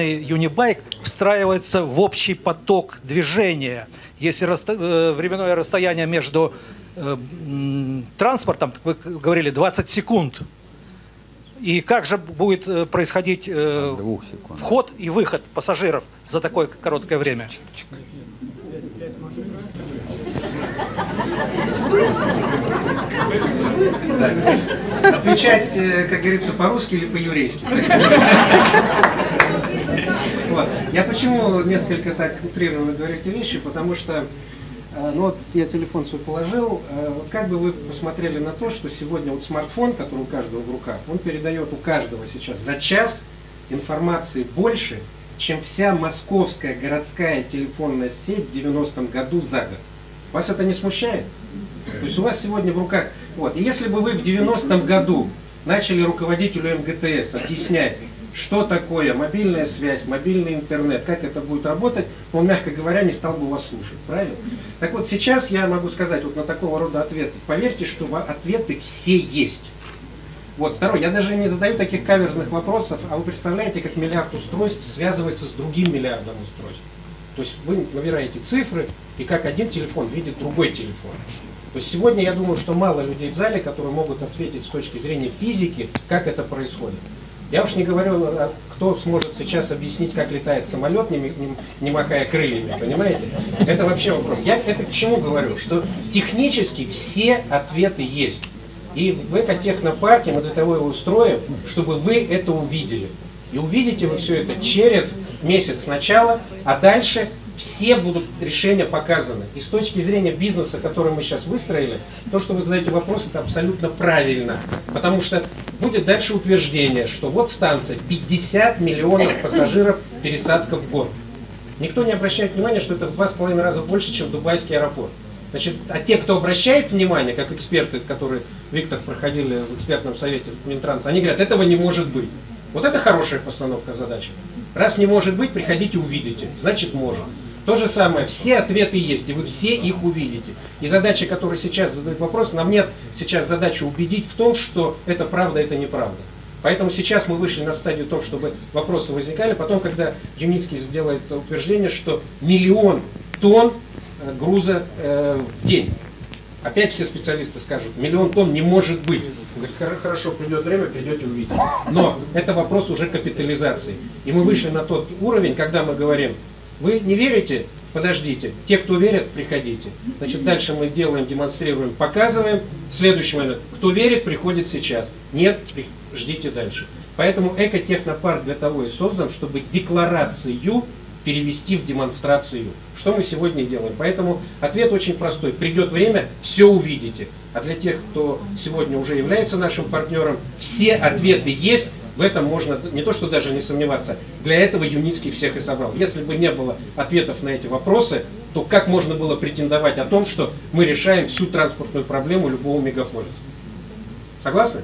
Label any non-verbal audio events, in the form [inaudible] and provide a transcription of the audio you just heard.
Unibike встраивается в общий поток движения. Если расто- э, временное расстояние между э, транспортом, вы говорили, 20 секунд, и как же будет э, происходить вход и выход пассажиров за такое короткое время? Отвечать, э, как говорится, по-русски или по-еврейски. [laughs] Я почему несколько так утрированно говорю эти вещи, потому что э, ну вот я телефон свой положил, э, вот как бы вы посмотрели на то, что сегодня вот смартфон, который у каждого в руках, он передает у каждого сейчас за час информации больше, чем вся московская городская телефонная сеть в 90-м году за год. Вас это не смущает? То есть у вас сегодня в руках... Вот. И если бы вы в 90-м году начали руководителю МГТС объяснять, что такое мобильная связь, мобильный интернет, как это будет работать, он, мягко говоря, не стал бы вас слушать. Правильно? Так вот, сейчас я могу сказать вот на такого рода ответы. Поверьте, что ответы все есть. Вот, второе, я даже не задаю таких каверзных вопросов, а вы представляете, как миллиард устройств связывается с другим миллиардом устройств. То есть вы набираете цифры, и как один телефон видит другой телефон. То есть сегодня я думаю, что мало людей в зале, которые могут ответить с точки зрения физики, как это происходит. Я уж не говорю, а, кто сможет сейчас объяснить, как летает самолет, не, не- не махая крыльями, понимаете? Это вообще вопрос. Я это к чему говорю? Что технически все ответы есть. И в экотехнопарке мы для того его устроим, чтобы вы это увидели. И увидите вы все это через месяц сначала, а дальше все будут решения показаны. И с точки зрения бизнеса, который мы сейчас выстроили, то, что вы задаете вопрос, это абсолютно правильно. Потому что будет дальше утверждение, что вот станция, 50 миллионов пассажиров пересадка в год. Никто не обращает внимания, что это в два с половиной раза больше, чем Дубайский аэропорт. Значит, а те, кто обращает внимание, как эксперты, которые, Виктор, проходили в экспертном совете Минтранса, они говорят, этого не может быть. Вот это хорошая постановка задачи. Раз не может быть, приходите увидите. Значит, может. То же самое, все ответы есть, и вы все их увидите. И задача, которая сейчас задает вопрос, нам нет сейчас задачи убедить в том, что это правда, это неправда. Поэтому сейчас мы вышли на стадию того, чтобы вопросы возникали. Потом, когда Юницкий сделает утверждение, что миллион тонн э, груза э, в день. Опять все специалисты скажут, миллион тонн не может быть. Он говорит, «Хоро- хорошо, придет время, придете увидите. Но это вопрос уже капитализации. И мы вышли на тот уровень, когда мы говорим, вы не верите? Подождите. Те, кто верят, приходите. Значит, дальше мы делаем, демонстрируем, показываем. Следующий момент. Кто верит, приходит сейчас. Нет, ждите дальше. Поэтому экотехнопарк для того и создан, чтобы декларацию перевести в демонстрацию. Что мы сегодня делаем? Поэтому ответ очень простой. Придет время, все увидите. А для тех, кто сегодня уже является нашим партнером, все ответы есть. В этом можно не то, что даже не сомневаться. Для этого Юницкий всех и собрал. Если бы не было ответов на эти вопросы, то как можно было претендовать о том, что мы решаем всю транспортную проблему любого мегаполиса? Согласны?